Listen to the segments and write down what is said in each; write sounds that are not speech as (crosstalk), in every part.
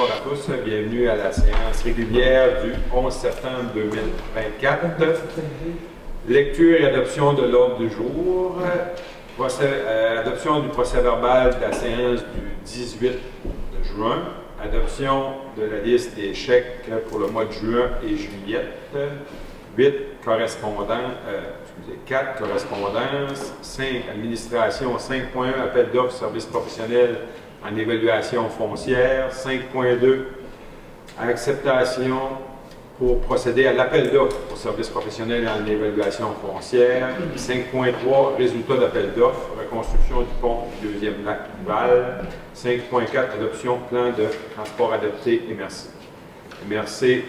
bonsoir à tous. Bienvenue à la séance régulière du 11 septembre 2024. Lecture et adoption de l'ordre du jour. Euh, adoption du procès verbal de la séance du 18 juin. Adoption de la liste des chèques pour le mois de juin et juillet. 8 correspondants, euh, excusez, 4 correspondances, 5 administration, 5.1 appel d'offres services professionnels en évaluation foncière, 5.2 acceptation pour procéder à l'appel d'offres pour services professionnels en évaluation foncière, 5.3 résultat d'appel d'offres, reconstruction du pont du deuxième lac Val, 5.4 adoption plan de transport adapté MRC. MRC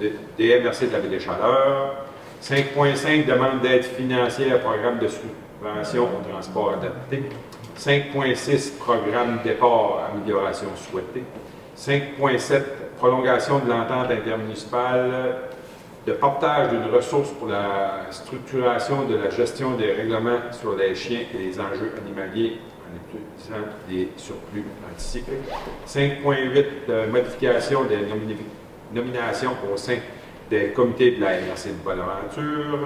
des MRC de la Ville des Chaleurs. 5.5, demande d'aide financière, programme de subvention au transport adapté. 5.6, programme départ, amélioration souhaitée. 5.7, prolongation de l'entente intermunicipale de portage d'une ressource pour la structuration de la gestion des règlements sur les chiens et les enjeux animaliers en utilisant des surplus anticipés. 5.8, modification des nomination au sein des comités de la MRC de Bonaventure.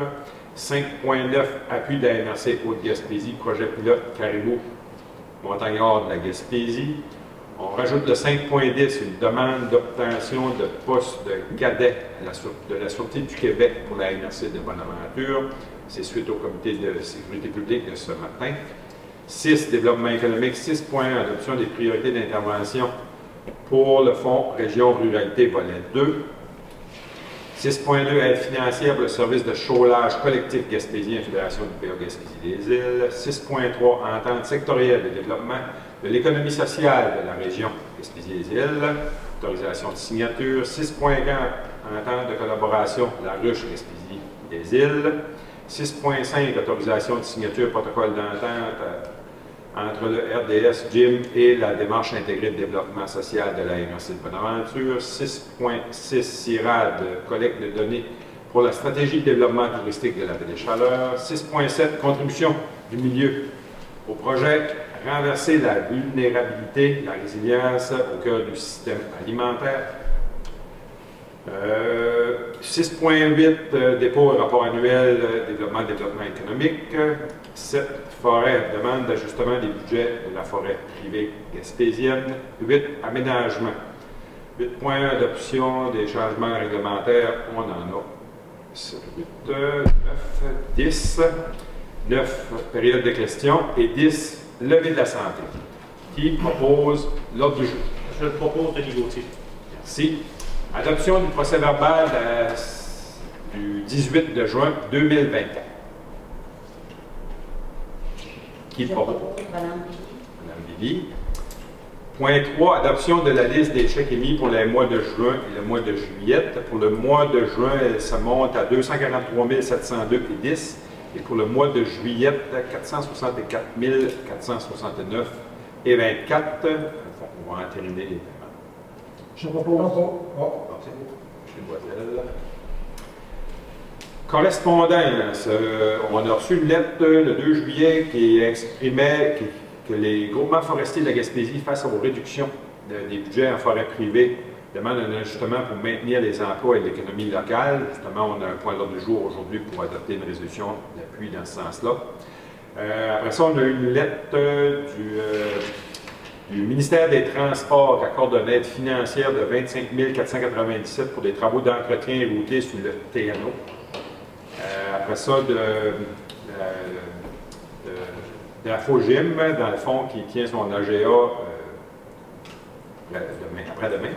5.9, appui de la MRC Haute-Gaspésie, projet pilote Caribou Montagnard de la Gaspésie. On rajoute le 5.10, une demande d'obtention de poste de cadet de la Sûreté du Québec pour la MRC de Bonaventure. C'est suite au comité de sécurité publique de ce matin. 6, développement économique. 6.1, adoption des priorités d'intervention pour le Fonds Région Ruralité Volet 2. 6.2, aide financière pour le service de chaulage collectif gaspésien, Fédération du PA Gaspésie des Îles. 6.3, entente sectorielle de développement de l'économie sociale de la région Gaspésie des Îles. Autorisation de signature. 6.4, entente de collaboration de la ruche Gaspésie des Îles. 6.5, autorisation de signature protocole d'entente entre le RDS GYM et la démarche intégrée de développement social de la MRC de Bonaventure. 6.6 CIRAD, collecte de données pour la stratégie de développement touristique de la ville des Chaleurs. 6.7 contribution du milieu au projet renverser la vulnérabilité, la résilience au cœur du système alimentaire. 6.8 euh, dépôt et rapport annuel développement développement économique. 7 forêt, demande d'ajustement des budgets de la forêt privée gaspésienne. 8, aménagement. 8.1, adoption des changements réglementaires, on en a 8, 9, 10. 9, période de questions. Et 10, levée de la santé. Qui propose l'ordre du jour? Je le propose, Denis Gauthier. Merci. Adoption du procès verbal euh, du 18 de juin 2024. Qui propose? Madame Billy. Point 3, adoption de la liste des chèques émis pour les mois de juin et le mois de juillet. Pour le mois de juin, ça monte à 243 702,10 et pour le mois de juillet, 464 469 et 24. On va en terminer les Je propose. Oh, c'est bon. Correspondance. Euh, on a reçu une lettre le 2 juillet qui exprimait que, les groupements forestiers de la Gaspésie, face aux réductions des budgets en forêt privée, demandent un ajustement pour maintenir les emplois et l'économie locale. Justement, on a un point d'ordre du jour aujourd'hui pour adopter une résolution d'appui dans ce sens-là. Euh, après ça, on a eu une lettre du, euh, du ministère des Transports accorde une aide financière de 25 497 pour des travaux d'entretien routier sur le TNO. Euh, après ça, de, la FOGIM, dans le fond, qui tient son AGA euh, après-demain,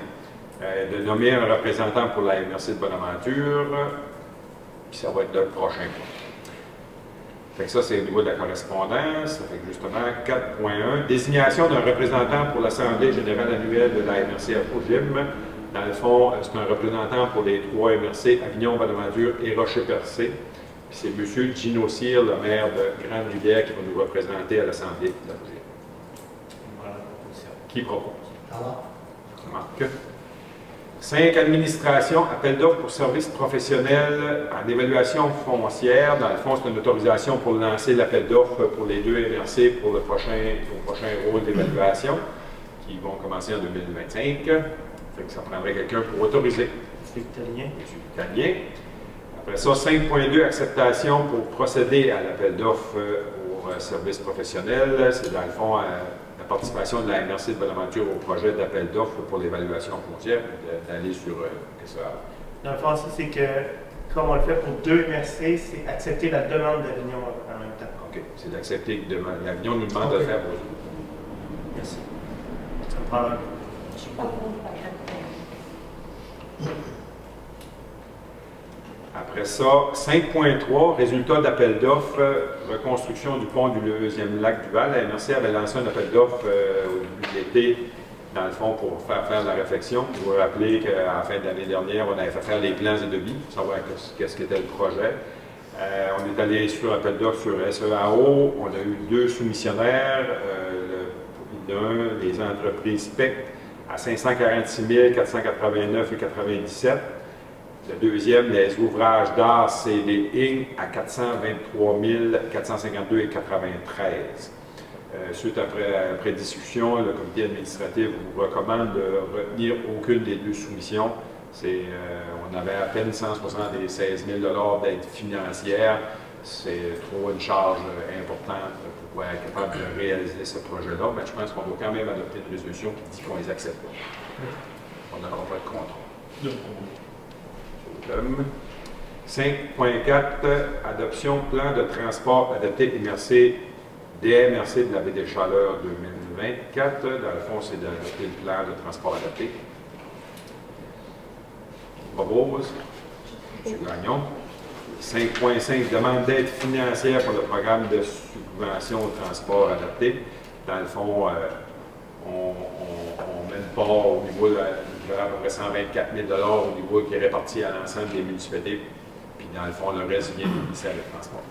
euh, de nommer un représentant pour la MRC de Bonaventure, puis ça va être le prochain point. Fait que ça, c'est au niveau de la correspondance. Ça fait justement 4.1. Désignation d'un représentant pour l'Assemblée générale annuelle de la MRC à FOGIM. Dans le fond, euh, c'est un représentant pour les trois MRC, Avignon, Bonaventure et Rocher-Percé. C'est M. Gino Cyr, le maire de Grande-Rivière, qui va nous représenter à l'Assemblée de la Qui propose? Marc. 5. Administration, appel d'offres pour services professionnels en évaluation foncière. Dans le fond, c'est une autorisation pour lancer l'appel d'offres pour les deux MRC pour le prochain, le prochain rôle d'évaluation. qui vont commencer en 2025. Fait que ça prendrait quelqu'un pour autoriser. C'est italien. M. Italien. Après ça, 5.2, acceptation pour procéder à l'appel d'offres aux euh, services professionnels. C'est dans le fond euh, participation de la MRC de Bonaventure au projet d'appel d'offres pour l'évaluation foncière, d'aller sur euh, qu'est-ce que ça Dans le fond, ça, c'est que, comme on le fait pour deux MRC, c'est accepter la demande d'Avignon en même temps. OK, c'est d'accepter que demain- l'Avion nous demande de OK. faire pour eux. Merci. Ça me prend un- Je suis pas contre la (laughs) Après ça, 5.3, résultat d'appel d'offres, euh, reconstruction du pont du deuxième lac du Val. La MRC avait lancé un appel d'offres euh, au début de l'été, dans le fond, pour faire faire la réflexion. Je vous rappeler qu'à la fin de l'année dernière, on avait fait faire les plans et devis pour savoir qu'est-ce qu'était le projet. Euh, on est allé sur appel d'offres sur SEAO. On a eu deux soumissionnaires. Euh, le- les entreprises PEC, à 546 489 et 97. Le deuxième, les ouvrages d'art CD Inc. à 423 452 et 93. Euh, suite après, après discussion, le comité administratif vous recommande de retenir aucune des deux soumissions. C'est, euh, on avait à peine 176 000 d'aide financière. C'est trop une charge importante pour pouvoir être capable de réaliser ce projet-là. Mais je pense qu'on doit quand même adopter une résolution qui dit qu'on les accepte. On n'aura pas de contrôle. Comme. 5.4, adoption plan de transport adapté MRC, DMRC de la baie des Chaleurs 2024. Dans le fond, c'est d'adopter le plan de transport adapté. Propose. M. Gagnon. 5.5, demande d'aide financière pour le programme de subvention au transport adapté. Dans le fond, euh, on, on- on met au niveau de, de à peu près 124 000 au niveau qui est réparti à l'ensemble des municipalités. Puis dans le fond, le reste vient du ministère des Transports.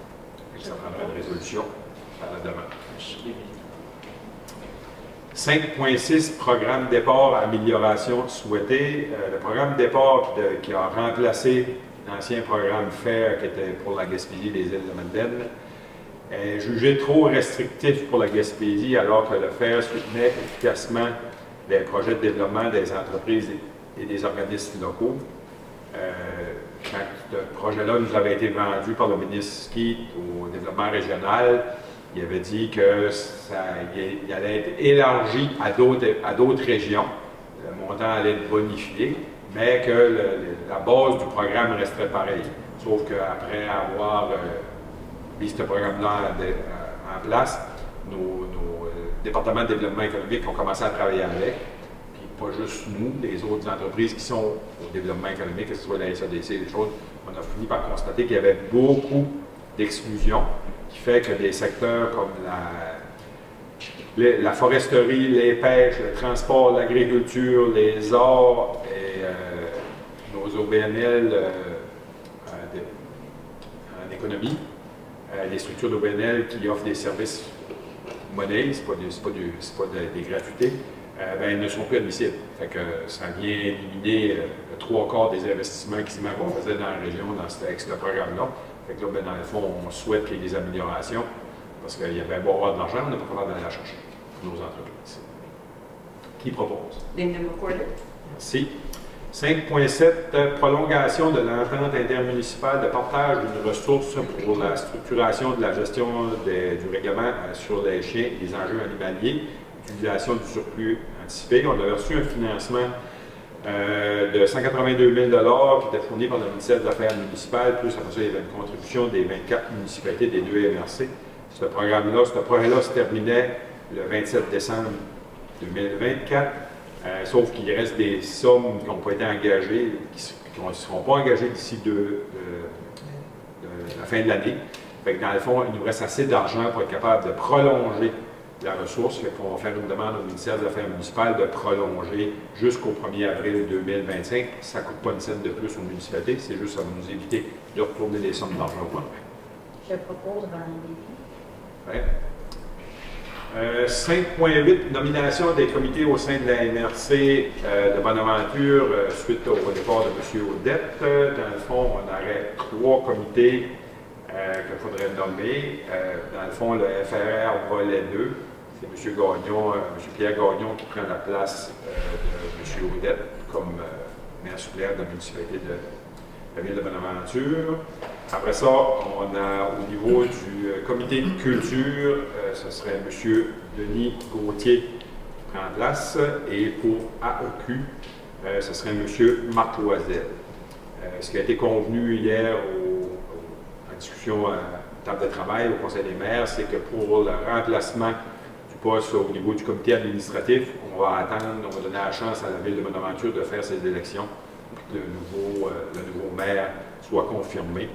Fait que Ça prendra une résolution par la demande. 5.6, programme départ amélioration souhaitée. Euh, le programme départ qui a remplacé l'ancien programme FAIR qui était pour la Gaspésie des îles de Madeleine est jugé trop restrictif pour la Gaspésie alors que le FAIR soutenait efficacement les projets de développement des entreprises et des organismes locaux. Euh, quand ce projet-là nous avait été vendu par le ministre Ski au développement régional, il avait dit que ça allait être élargi à d'autres régions. Le montant allait être bonifié, mais que la base du programme resterait pareille. Sauf qu'après avoir euh, mis ce programme-là en place, nos, nos, départements de développement économique ont commencé à travailler avec. Puis pas juste nous, les autres entreprises qui sont au développement économique, que ce soit la SADC, les choses, on a fini par constater qu'il y avait beaucoup d'exclusions, qui fait que des secteurs comme la, foresterie, les pêches, le transport, l'agriculture, les arts et euh, nos OBNL euh, euh, en économie, les structures d'OBNL qui offrent des services monnaie, ce n'est pas, pas, pas de- des gratuités, euh, ben, ne sont plus admissibles. Fait que ça vient éliminer euh, le trois quarts des investissements qu'on faisait dans la région dans ce, avec ce programme-là. Fait que là, ben, dans le fond, on souhaite qu'il y ait des améliorations parce qu'il y avait beau avoir de l'argent, on n'est pas capable d'aller la chercher pour nos entreprises. Qui propose? Linda. Merci. 5.7, euh, prolongation de l'entente intermunicipale de partage d'une ressource pour la structuration de la gestion du règlement euh, sur les chiens et les enjeux animaliers, utilisation du surplus anticipé. On a reçu un financement euh, de 182 000 qui était fourni par le ministère des Affaires municipales, plus après ça, il y avait une contribution des 24 municipalités des deux MRC. Ce programme-là, ce projet-là se terminait le 27 décembre 2024. Euh, sauf qu'il reste des sommes qui n'ont pas été engagées, qui ne seront pas engagées d'ici de- de la fin de l'année. Fait que dans le fond, il nous reste assez d'argent pour être capable de prolonger la ressource. Fait qu'on va faire une demande au ministère des Affaires municipales de prolonger jusqu'au 1er avril 2025. Ça ne coûte pas une scène de plus aux municipalités, c'est juste ça va nous éviter de retourner des sommes d'argent au lendemain. Je propose Roland Lévy. Ouais. Euh, 5.8, nomination des comités au sein de la MRC euh, de Bonaventure euh, suite au départ de M. Audette. Euh, Dans le fond, on aurait trois comités euh, qu'il faudrait nommer. Euh, dans le fond, le FRR volet 2, c'est M. Gagnon, euh, M. Pierre Gagnon qui prend la place euh, de M. Audette comme euh, maire suppléant de la municipalité de la ville de Bonaventure. Après ça, on a au niveau du euh, comité de culture, euh, ce serait M. Denis Gauthier qui prend place. Et pour AEQ, euh, ce serait M. Marc Loisel. Euh, ce qui a été convenu hier en discussion à table de travail au Conseil des maires, c'est que pour le remplacement du poste au niveau du comité administratif, on va attendre, on va donner la chance à la ville de Bonaventure de faire ses élections le nouveau, euh, le nouveau maire soit confirmé.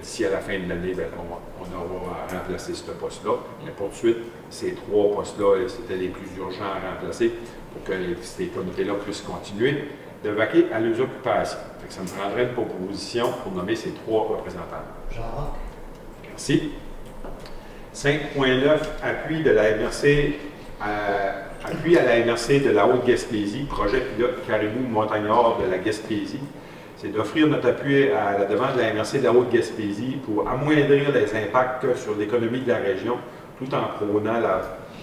D'ici à la fin de l'année, ben, on, on aura à remplacer ce poste-là. Mais pour de suite, ces trois postes-là, c'était les plus urgents à remplacer pour que ces comités-là puissent continuer de vaquer à leurs occupations. Ça me prendrait une proposition pour nommer ces trois représentants. Jacques. Merci. 5.9, appui de la MRC, à- appui à la MRC de la Haute-Gaspésie, projet pilote Caribou Montagnard de la Gaspésie. C'est d'offrir notre appui à la demande de la MRC de la Haute-Gaspésie pour amoindrir les impacts sur l'économie de la région tout en prônant la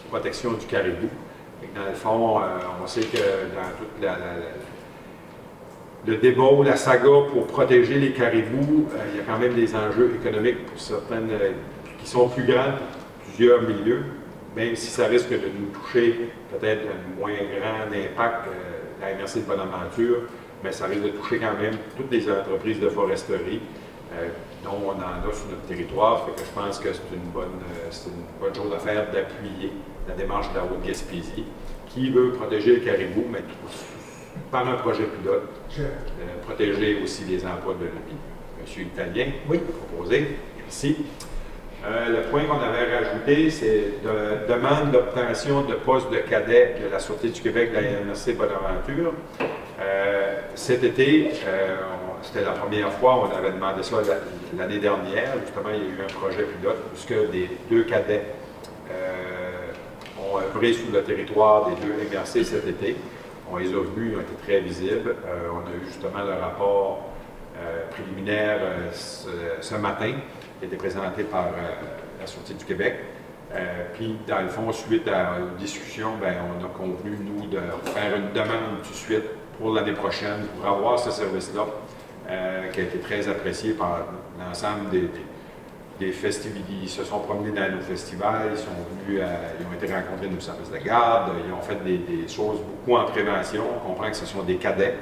protection du caribou. Dans le fond, euh, on sait que dans toute la- le débat la saga pour protéger les caribous, euh, il y a quand même des enjeux économiques pour certaines euh, qui sont plus grands plusieurs milieux, même si ça risque de nous toucher peut-être un moins grand impact euh, la MRC de Bonaventure, mais ça risque de toucher quand même toutes les entreprises de foresterie euh, dont on en a sur notre territoire. Fait que je pense que c'est une bonne, euh, une bonne chose à faire d'appuyer la démarche de la Haute-Gaspésie qui veut protéger le caribou, mais tout- par un projet pilote euh, protéger aussi les emplois de l'UPI. Monsieur Italien, Oui. proposé. Merci. Euh, le point qu'on avait rajouté, c'est de, demande d'obtention de poste de cadet de la Sûreté du Québec de la MRC Bonaventure. Euh, cet été, euh, c'était la première fois, on avait demandé ça la- l'année dernière. Justement, il y a eu un projet pilote puisque des deux cadets ont œuvré sur le territoire des deux MRC cet été. On les a vus, ils ont été très visibles. On a eu justement le rapport préliminaire ce matin, qui a été présenté par euh, la Sûreté du Québec. Euh, puis, dans le fond, suite à une discussion, ben, on a convenu, nous, de faire une demande tout de suite pour l'année prochaine pour avoir ce service-là, euh, qui a été très apprécié par l'ensemble des, des festivités. Ils se sont promenés dans nos festivals, ils sont venus, ils ont été rencontrés nos services de garde, ils ont fait des, choses beaucoup en prévention. On comprend que ce sont des cadets.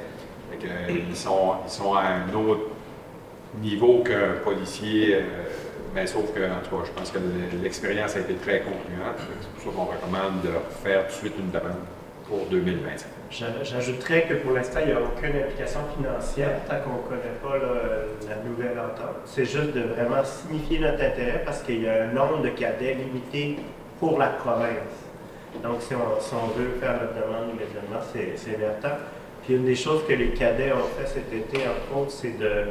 Fait que, ils, sont, ils sont à un autre niveau qu'un policier, euh, mais sauf que, en tout cas, je pense que le- l'expérience a été très concluante. Que C'est pour ça qu'on recommande de faire tout de suite une demande pour 2025. J'a- J'ajouterais que pour l'instant, il n'y a aucune implication financière tant qu'on ne connaît pas la nouvelle entente. C'est juste de vraiment signifier notre intérêt parce qu'il y a un nombre de cadets limité pour la province. Donc, si on, veut faire notre demande immédiatement, c'est important. Puis, une des choses que les cadets ont fait cet été, entre autres, c'est de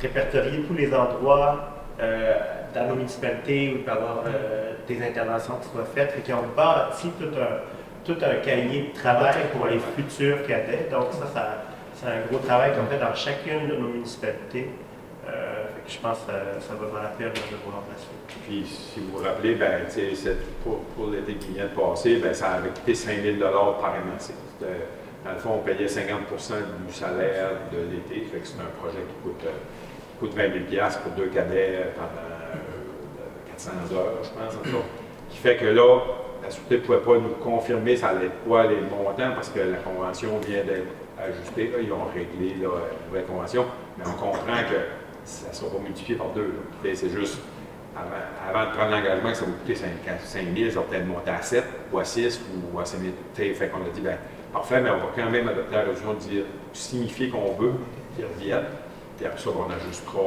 répertorier tous les endroits euh, dans nos municipalités où il peut y avoir euh, des interventions qui soient faites. Fait qu'ils ont bâti tout un, tout un cahier de travail pour les futurs cadets. Donc ça, ça c'est un gros travail qu'on fait dans chacune de nos municipalités. Euh, fait que je pense que ça, ça va valoir la peine de le voir là-dessus. Puis, si vous vous rappelez, ben, pour, pour l'été qui vient de passer, ben, ça avait coûté 5 000 par. C'était- Dans le fond, on payait 50% du salaire de l'été. Fait que c'est un projet qui coûte, euh, coûte 20 000 pour deux cadets pendant euh, 400 heures, je pense, en tout. Qui fait que là, la Sûreté ne pouvait pas nous confirmer ça allait quoi les montants parce que la convention vient d'être ajustée. Là, ils ont réglé une nouvelle convention, mais on comprend que ça ne sera pas multiplié par deux. C'est juste avant, de prendre l'engagement que ça va coûter 5, 000, ça va peut-être monter à 7 ou à 6 ou à 5 000. T'sais, Fait qu'on a dit, ben, parfait, mais on va quand même adopter la résolution de dire, signifier qu'on veut qu'ils reviennent, puis après ça, on ajustera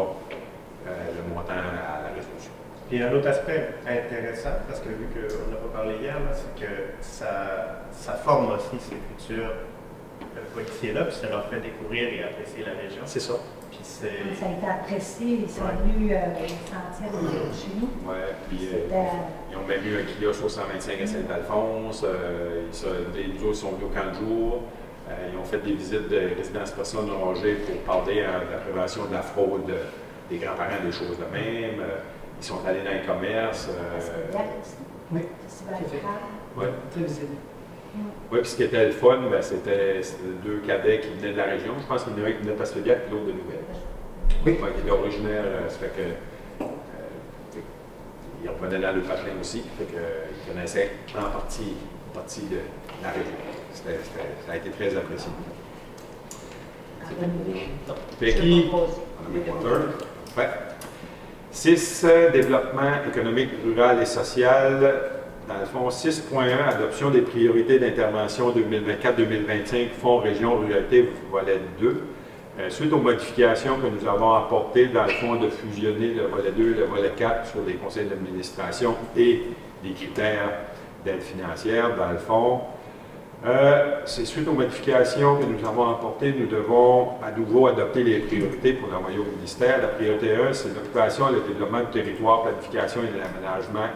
euh, le montant à la résolution. Puis un autre aspect intéressant, parce que vu qu'on n'a pas parlé hier, c'est que ça, ça forme aussi ces futurs euh, policiers-là, puis ça leur fait découvrir et apprécier la région. C'est ça. Puis c'est... Ça a été apprécié, ils sont Ouais. venus euh, sentir chez nous. Ouais, puis euh, ils ont même eu un kiosque au 125 à Saint-Alphonse. euh, ils, sont- les nous autres, ils sont venus au camp de jour. Euh, ils ont fait des visites de résidences personnes âgées pour parler de la prévention de la fraude des grands-parents, des choses de même. Euh, ils sont allés dans les commerces. euh. Oui, visible. Oui, puis ce qui était le fun, ben, c'était deux cadets qui venaient de la région. Je pense qu'il y en a un qui venait de Passeviac et l'autre de Nouvelle. Oui. Qui était originaire, ça fait que. euh, ils revenaient dans le patelin aussi, fait que, ils connaissaient en partie, en partie de la région. C'était- ça a été très apprécié. En renouvelé. Fait Je qui- propose. On a mis Water. Ouais. 6. Développement économique, rural et social. Dans le fond, 6.1, adoption des priorités d'intervention 2024-2025, Fonds Région Ruralité, volet 2. Euh, suite aux modifications que nous avons apportées, dans le fond, de fusionner le volet 2 et le volet 4 sur les conseils d'administration et les critères d'aide financière, dans le fond, euh, c'est suite aux modifications que nous avons apportées, nous devons à nouveau adopter les priorités pour l'envoyer au ministère. La priorité 1, c'est l'occupation et le développement du territoire, planification et l'aménagement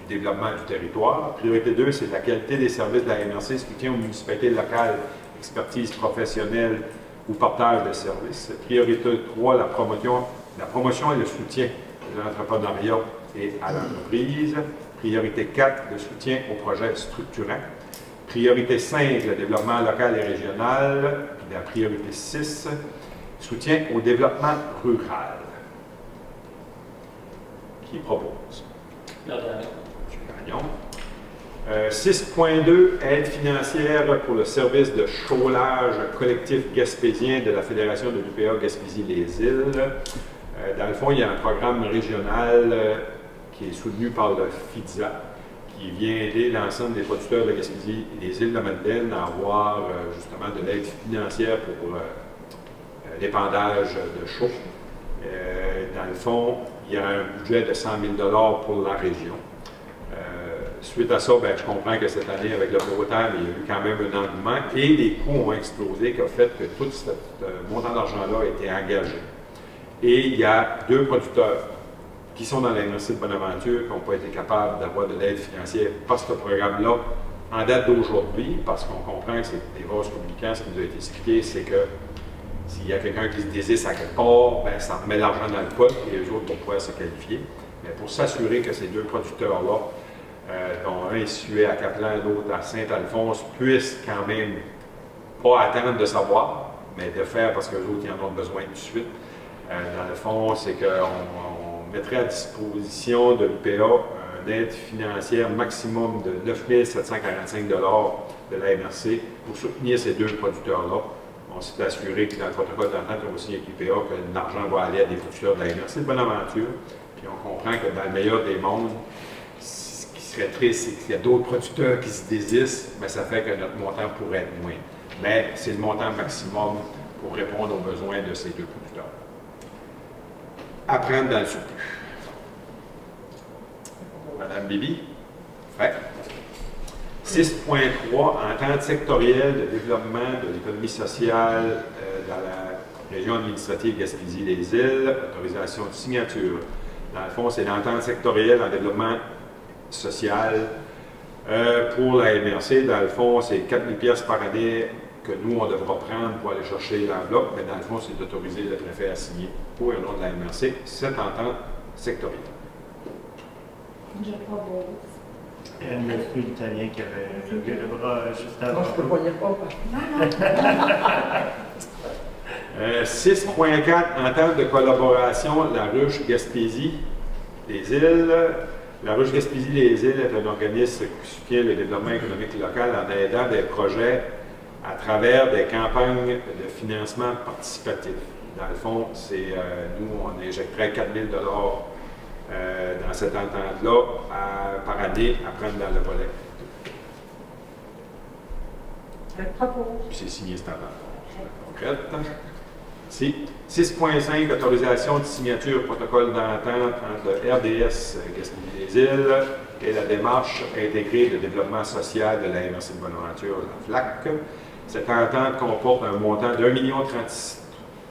du développement du territoire. Priorité 2, c'est la qualité des services de la MRC, soutien aux municipalités locales, expertise professionnelle ou partage de services. Priorité 3, la promotion, la promotion et le soutien de l'entrepreneuriat et à l'entreprise. Priorité 4, le soutien aux projets structurants. Priorité 5, le développement local et régional. La priorité 6, soutien au développement rural. Qui propose? Gagnon. Euh, 6.2, aide financière pour le service de chaulage collectif gaspésien de la Fédération de l'UPA Gaspésie-les-Îles. Euh, dans le fond, il y a un programme régional euh, qui est soutenu par le FIDSA, qui vient aider l'ensemble des producteurs de Gaspésie et des îles de Madeleine à avoir euh, justement de l'aide financière pour euh, euh, l'épandage de chaux. Dans le fond, il y a un budget de 100 000 pour la région. Suite à ça, ben, je comprends que cette année, avec le terre, il y a eu quand même un engouement et les coûts ont explosé, qui a fait que tout ce montant d'argent-là a été engagé. Et il y a deux producteurs qui sont dans l'industrie de Bonaventure qui n'ont pas été capables d'avoir de l'aide financière par ce programme-là en date d'aujourd'hui, parce qu'on comprend que c'est des vases communicants, ce qui nous a été expliqué, c'est que s'il y a quelqu'un qui se désiste à quelque part, ben, ça remet l'argent dans le pot et les autres vont pouvoir se qualifier? Mais pour s'assurer que ces deux producteurs-là, euh, dont un est situé à Caplan, l'autre à Saint-Alphonse, puissent quand même pas attendre de savoir, mais de faire parce que autres, ils en ont besoin tout de suite. Euh, dans le fond, c'est qu'on on mettrait à disposition de l'UPA une aide financière maximum de 9 745 de la MRC pour soutenir ces deux producteurs-là. On s'est assuré que dans le protocole d'entente qu'on va signer avec l'UPA, que l'argent va aller à des producteurs de la MRC de Bonaventure. Puis on comprend que dans le meilleur des mondes, ce qui serait triste, c'est qu'il y a d'autres producteurs qui se désistent, mais ça fait que notre montant pourrait être moins. Mais c'est le montant maximum pour répondre aux besoins de ces deux producteurs. Apprendre dans le surplus. Madame Bibi? Fait. 6.3, entente sectorielle de développement de l'économie sociale euh, dans la région administrative Gaspésie-les-Îles, autorisation de signature. Dans le fond, c'est l'entente sectorielle en développement social euh, pour la MRC. Dans le fond, c'est 4 000 pièces par année que nous, on devra prendre pour aller chercher l'enveloppe, mais dans le fond, c'est d'autoriser le préfet à signer pour le nom de la MRC cette entente sectorielle. Je propose. Il y a un monsieur italien qui avait levé le bras juste avant. Non, je peux pas lire pas. (laughs) Euh, 6.4, entente de collaboration, la ruche Gaspésie, les îles. La ruche Gaspésie, les îles est un organisme qui soutient le développement économique local en aidant des projets à travers des campagnes de financement participatif. Dans le fond, c'est euh, nous, on injecterait 4 000 euh, dans cette entente-là par année à prendre dans le volet. Je propose. Puis c'est signé cette entente concrète. Si. 6.5, autorisation de signature protocole d'entente entre le RDS Gaspésie-les-Îles et la démarche intégrée de développement social de la MRC de Bonaventure, la FLAC. Cette entente comporte un montant de 1 million 36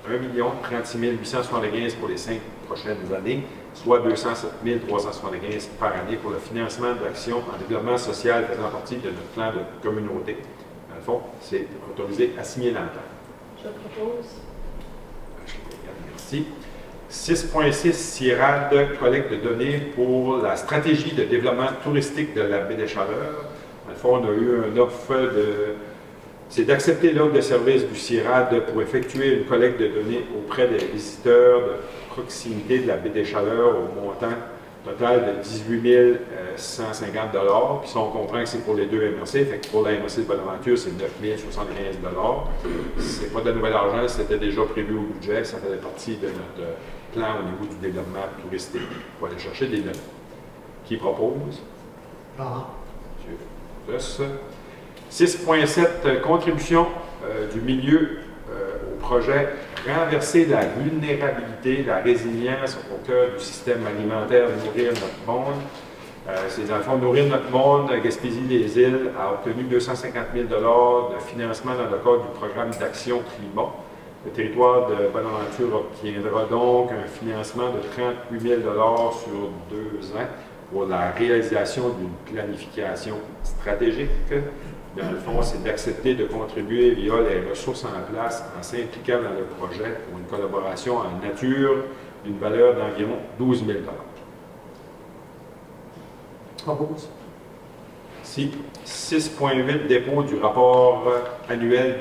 875 pour les cinq prochaines années, soit 207 375 par année pour le financement d'actions en développement social faisant partie de notre plan de communauté. Dans le fond, c'est autorisé à signer l'entente. Je propose. Merci. 6.6 CIRAD, collecte de données pour la stratégie de développement touristique de la baie des Chaleurs. Dans le fond, on a eu une offre de... C'est d'accepter l'offre de service du CIRAD pour effectuer une collecte de données auprès des visiteurs de proximité de la baie des Chaleurs au montant total de 18 150 Puis si on comprend que c'est pour les deux MRC, fait que pour la MRC de Bonaventure, c'est 9 075 C'est pas de nouvel argent, c'était déjà prévu au budget, ça faisait partie de notre plan au niveau du développement touristique. Faut aller chercher des données. Qui propose? Ah, Monsieur 6.7, contribution euh, du milieu euh, au projet renverser la vulnérabilité, la résilience au cœur du système alimentaire, nourrir notre monde. Euh, c'est dans le fond Nourrir notre monde, Gaspésie des îles a obtenu 250 000 de financement dans le cadre du programme d'action climat. Le territoire de Bonaventure obtiendra donc un financement de 38 000 sur deux ans pour la réalisation d'une planification stratégique dans le fond, c'est d'accepter de contribuer via les ressources en place en s'impliquant dans le projet pour une collaboration en nature d'une valeur d'environ 12 000 Propose. Si 6.8 dépôt du rapport annuel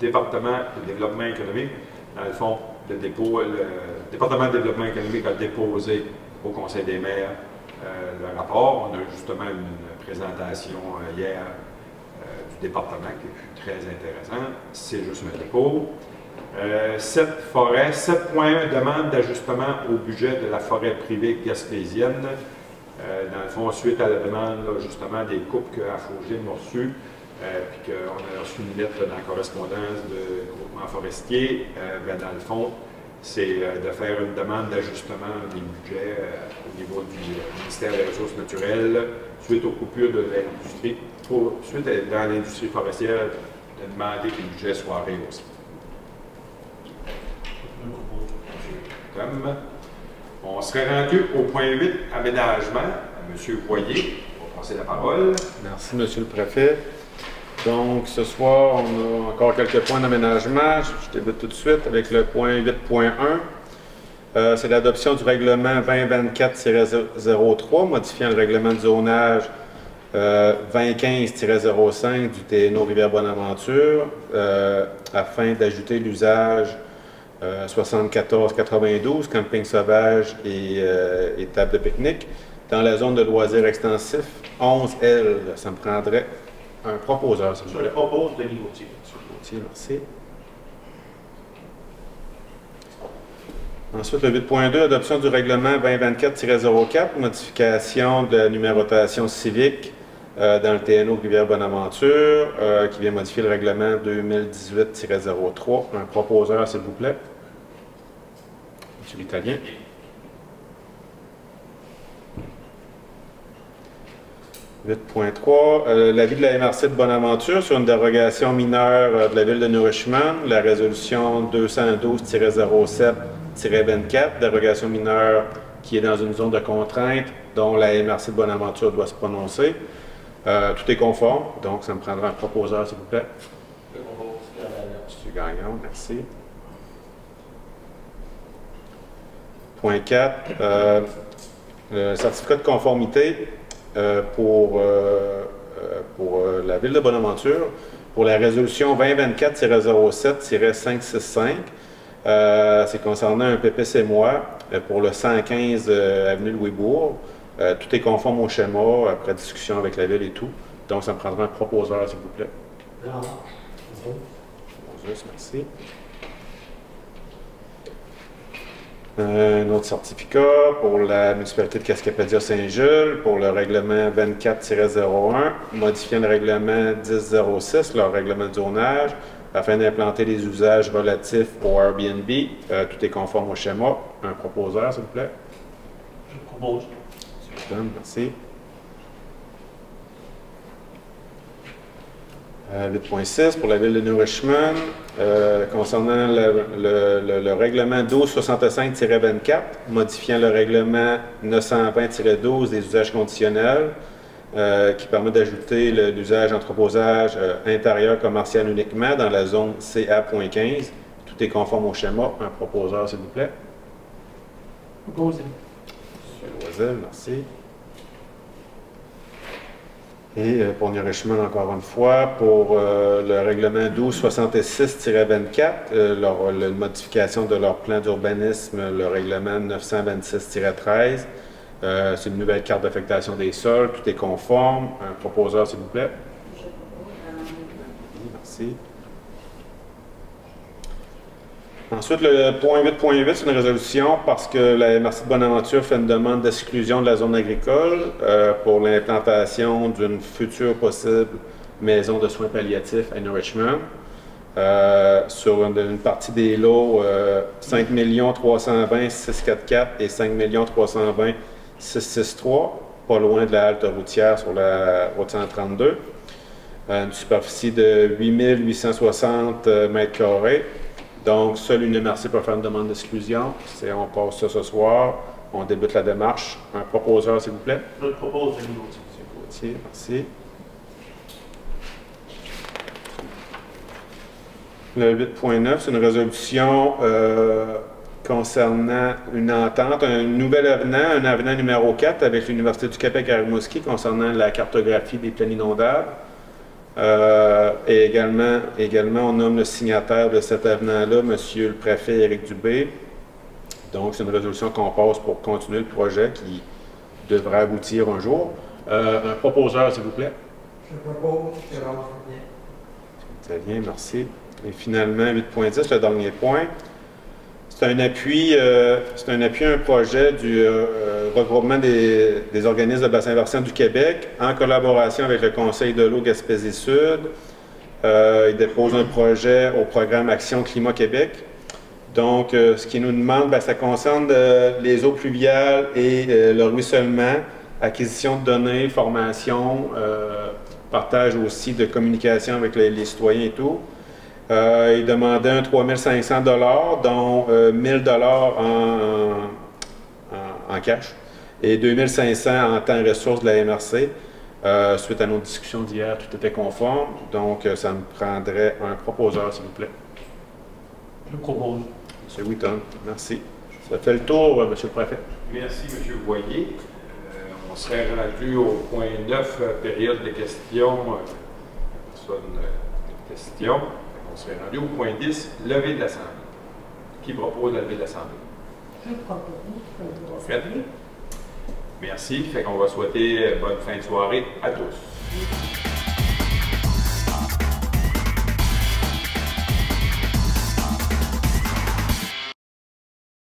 du département de développement économique, dans le fond, le, dépôt, le département de développement économique a déposé au Conseil des maires le rapport. On a justement une présentation euh, hier département qui est très intéressant. C'est juste un. Euh, forêt, 7.1 demande d'ajustement au budget de la forêt privée gaspésienne. Euh, dans le fond, suite à la demande justement des coupes que Fauger m'a reçues, euh, puis qu'on a reçu une lettre dans la correspondance de groupement forestier, ben, dans le fond, c'est de faire une demande d'ajustement des budgets au niveau du ministère des Ressources naturelles suite aux coupures de l'industrie suite dans l'industrie forestière, de demander que le budget soit rehaussé. Comme on serait rendu au point 8, aménagement, à M. Boyer. On va passer la parole. Merci, M. le préfet. Donc, ce soir, on a encore quelques points d'aménagement. Je, débute tout de suite avec le point 8.1. Euh, c'est l'adoption du règlement 2024-03, modifiant le règlement de zonage 2015-05 euh, du TNO Rivière-Bonaventure euh, afin d'ajouter l'usage 74-92, camping sauvage et, et, table de pique-nique, dans la zone de loisirs extensifs 11L. Ça me prendrait un proposeur. Je le propose, Denis Gauthier. Gauthier, merci. Ensuite, le 8.2, adoption du règlement 2024-04, modification de la numérotation civique euh, dans le TNO Rivière-Bonaventure, euh, qui vient modifier le règlement 2018-03. Un proposeur, s'il vous plaît. Monsieur l'Italien. 8.3, euh, l'avis de la MRC de Bonaventure sur une dérogation mineure euh, de la ville de Nourishman, la résolution 212-07-24, dérogation mineure qui est dans une zone de contrainte dont la MRC de Bonaventure doit se prononcer. Euh, tout est conforme, donc ça me prendra un proposeur, s'il vous plaît. Monsieur Gagnon, merci. Point 4, le certificat de conformité pour, euh, euh, pour la ville de Bonaventure pour la résolution 2024-07-565. c'est concernant un PPC moi pour le 115 avenue Louisbourg. tout est conforme au schéma après discussion avec la ville et tout. Donc, ça me prendra un proposeur, s'il vous plaît. merci. Un autre certificat pour la municipalité de Cascapedia-Saint-Jules pour le règlement 24-01, modifiant le règlement 1006, leur règlement de zonage, afin d'implanter des usages relatifs au Airbnb. Euh, tout est conforme au schéma. Un proposeur, s'il vous plaît. Je propose. Merci. 8.6 euh, pour la ville de New Richmond, euh, concernant le, règlement 1265-24, modifiant le règlement 920-12 des usages conditionnels, euh, qui permet d'ajouter l'usage entreposage intérieur commercial uniquement dans la zone CA.15. Tout est conforme au schéma. Un proposeur, s'il vous plaît. Proposé. M. Loisel, merci. Et euh, pour New encore une fois, pour euh, le règlement 1266-24, euh, la modification de leur plan d'urbanisme, le règlement 926-13, euh, c'est une nouvelle carte d'affectation des sols, tout est conforme. Un proposeur, s'il vous plaît. Merci. Ensuite, le point 8.8, c'est une résolution parce que la MRC de Bonaventure fait une demande d'exclusion de la zone agricole euh, pour l'implantation d'une future possible maison de soins palliatifs à New Richmond. Euh, sur une, partie des lots euh, 5 320 644 et 5 320 663, pas loin de la halte routière sur la route 132 à une superficie de 8860 euh, mètres carrés. Donc, seule une MRC peut faire une demande d'exclusion. C'est- On passe ça ce soir. On débute la démarche. Un proposeur, s'il vous plaît. Je le propose de nouveau. Gauthier, merci. Le 8.9, c'est une résolution euh, concernant une entente, un nouvel avenant, un avenant numéro 4 avec l'Université du Québec à Rimouski concernant la cartographie des plaines inondables. Euh, et également, également, on nomme le signataire de cet avenant-là, M. le préfet Éric Dubé. Donc, c'est une résolution qu'on passe pour continuer le projet qui devrait aboutir un jour. Euh, un proposeur, s'il vous plaît. Je propose Gérard. Très bien, merci. Et finalement, 8.10, le dernier point. C'est un appui, euh, c'est un appui à un projet du euh, euh, regroupement des, organismes de bassin versant du Québec en collaboration avec le Conseil de l'eau Gaspésie Sud. Il dépose un projet au programme Action Climat Québec. Donc, ce qu'il nous demande, ben, ça concerne les eaux pluviales et le ruissellement, acquisition de données, formation, partage aussi de communication avec les citoyens et tout. Euh, il demandait un 3500 dont euh, 1000 dollars en, en, en cash et 2500 en temps et ressources de la MRC. Euh, suite à nos discussions d'hier, tout était conforme. Donc, euh, ça me prendrait un proposeur, s'il vous plaît. Je propose. M. Wheaton, merci. Ça fait le tour, euh, Monsieur le Préfet. Merci, M. Boyer. Euh, on serait rendu au point 9, euh, période de questions. Euh, personne euh, de questions. On serait rendu au point 10, levée de l'Assemblée. Qui propose la levée de l'Assemblée? Je propose? Merci. Fait qu'on va souhaiter euh, bonne fin de soirée à tous.